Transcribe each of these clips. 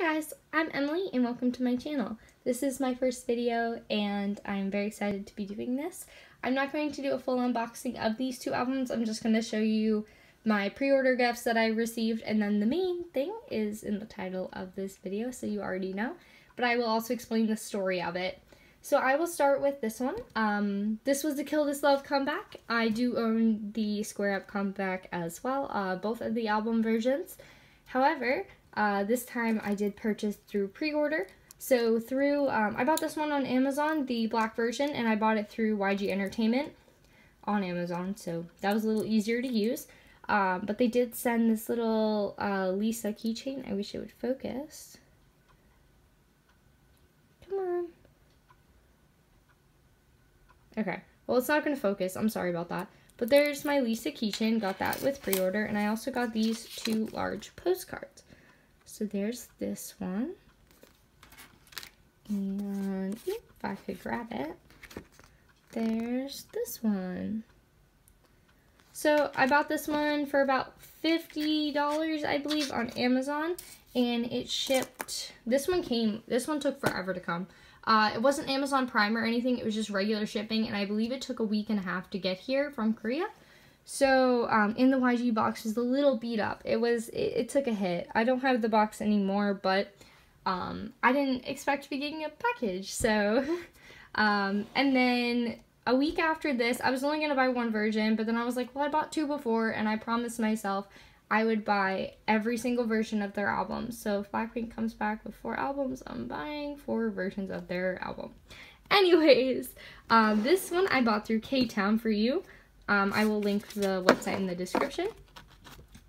guys, I'm Emily and welcome to my channel. This is my first video and I'm very excited to be doing this. I'm not going to do a full unboxing of these two albums, I'm just going to show you my pre-order gifts that I received and then the main thing is in the title of this video so you already know, but I will also explain the story of it. So I will start with this one. Um, this was the Kill This Love comeback. I do own the Square Up comeback as well, uh, both of the album versions. However, uh, this time I did purchase through pre-order. So through, um, I bought this one on Amazon, the black version, and I bought it through YG Entertainment on Amazon, so that was a little easier to use. Um, but they did send this little uh, Lisa keychain. I wish it would focus. Come on. Okay, well it's not going to focus. I'm sorry about that. But there's my Lisa keychain. Got that with pre-order. And I also got these two large postcards. So there's this one. And if I could grab it, there's this one. So I bought this one for about $50, I believe, on Amazon. And it shipped, this one came, this one took forever to come. Uh, it wasn't Amazon Prime or anything, it was just regular shipping. And I believe it took a week and a half to get here from Korea. So um, in the YG box is a little beat up. It was it, it, took a hit. I don't have the box anymore, but um, I didn't expect to be getting a package. So um, and then a week after this, I was only gonna buy one version, but then I was like, well, I bought two before, and I promised myself I would buy every single version of their album. So if Blackpink comes back with four albums, I'm buying four versions of their album. Anyways, um, this one I bought through K-Town for you. Um, I will link the website in the description.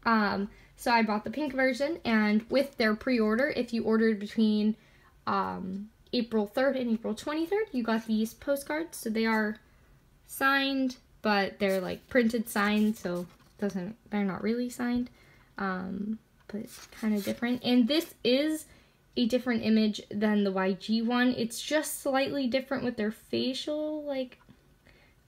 Um, so I bought the pink version, and with their pre-order, if you ordered between um, April 3rd and April 23rd, you got these postcards. So they are signed, but they're like printed signed, so doesn't they're not really signed, um, but kind of different. And this is a different image than the YG one. It's just slightly different with their facial like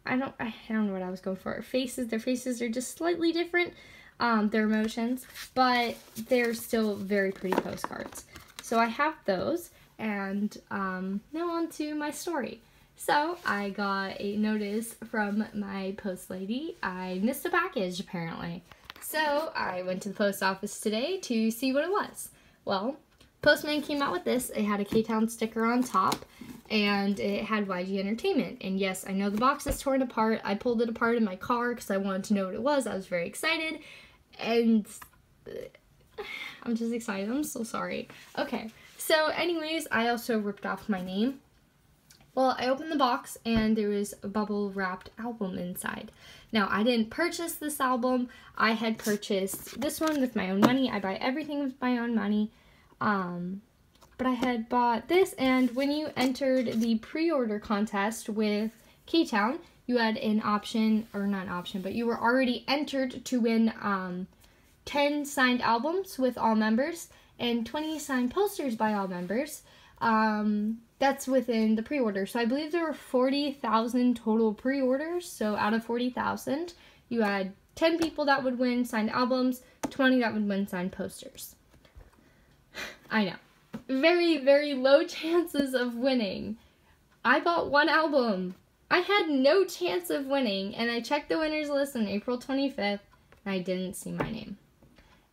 I don't I don't know what I was going for. Faces, their faces are just slightly different, um, their emotions, but they're still very pretty postcards. So I have those, and um, now on to my story. So I got a notice from my post lady. I missed a package apparently. So I went to the post office today to see what it was. Well, Postman came out with this. It had a K-Town sticker on top, and it had YG Entertainment. And yes, I know the box is torn apart. I pulled it apart in my car because I wanted to know what it was. I was very excited, and I'm just excited. I'm so sorry. Okay, so anyways, I also ripped off my name. Well, I opened the box and there was a bubble wrapped album inside. Now, I didn't purchase this album. I had purchased this one with my own money. I buy everything with my own money. Um, but I had bought this, and when you entered the pre-order contest with K-Town, you had an option, or not an option, but you were already entered to win um, 10 signed albums with all members and 20 signed posters by all members. Um, that's within the pre-order. So I believe there were 40,000 total pre-orders. So out of 40,000, you had 10 people that would win signed albums, 20 that would win signed posters. I know. Very, very low chances of winning. I bought one album. I had no chance of winning, and I checked the winners list on April 25th, and I didn't see my name.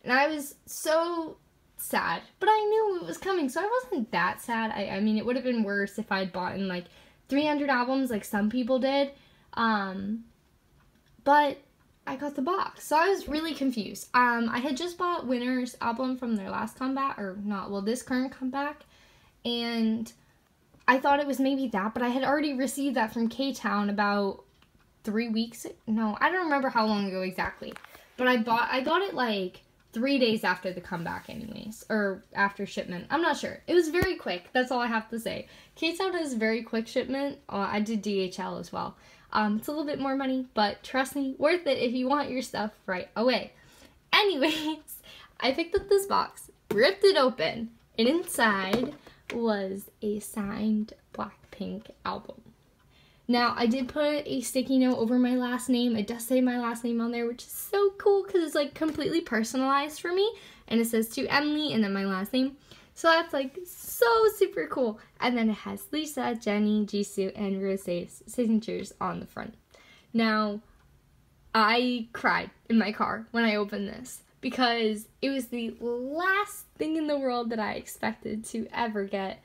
And I was so sad, but I knew it was coming, so I wasn't that sad. I, I mean, it would have been worse if I'd bought in like 300 albums like some people did. Um, but I got the box. So I was really confused. Um, I had just bought Winner's album from their last comeback, or not, well, this current comeback, and I thought it was maybe that, but I had already received that from K-Town about three weeks, no, I don't remember how long ago exactly, but I bought, I got it like three days after the comeback anyways, or after shipment, I'm not sure. It was very quick, that's all I have to say. K-Town is very quick shipment, uh, I did DHL as well. Um, it's a little bit more money, but trust me, worth it if you want your stuff right away. Anyways, I picked up this box, ripped it open, and inside was a signed Blackpink album. Now, I did put a sticky note over my last name. It does say my last name on there, which is so cool because it's like completely personalized for me. And it says to Emily and then my last name. So that's like so super cool. And then it has Lisa, Jennie, Jisoo, and Rose's signatures on the front. Now, I cried in my car when I opened this because it was the last thing in the world that I expected to ever get.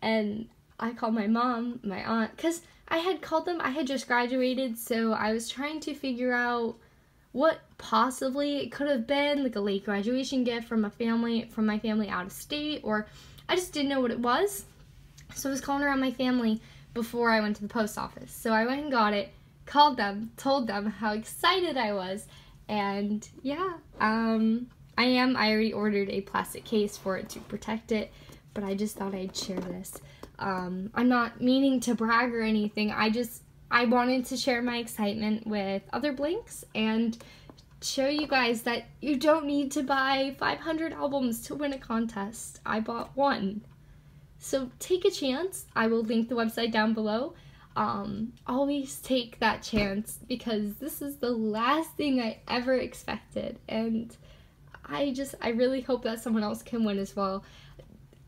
And I called my mom, my aunt, because I had called them, I had just graduated, so I was trying to figure out what possibly it could have been like a late graduation gift from a family from my family out of state or I just didn't know what it was. So I was calling around my family before I went to the post office. So I went and got it, called them, told them how excited I was, and yeah, um I am I already ordered a plastic case for it to protect it, but I just thought I'd share this. Um I'm not meaning to brag or anything. I just I wanted to share my excitement with other blinks and show you guys that you don't need to buy 500 albums to win a contest. I bought one. So take a chance. I will link the website down below. Um, always take that chance because this is the last thing I ever expected. And I just, I really hope that someone else can win as well.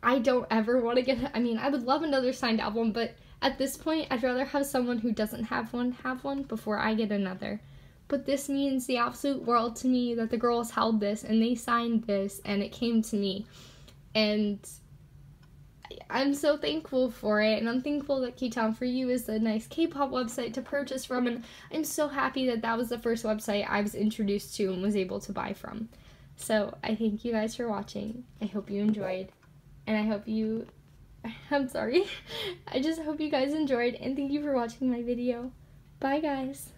I don't ever want to get, I mean, I would love another signed album, but at this point, I'd rather have someone who doesn't have one have one before I get another. But this means the absolute world to me that the girls held this and they signed this and it came to me. And I'm so thankful for it, and I'm thankful that Ktown for You is a nice K-pop website to purchase from, and I'm so happy that that was the first website I was introduced to and was able to buy from. So I thank you guys for watching. I hope you enjoyed, and I hope you I'm sorry. I just hope you guys enjoyed and thank you for watching my video. Bye guys.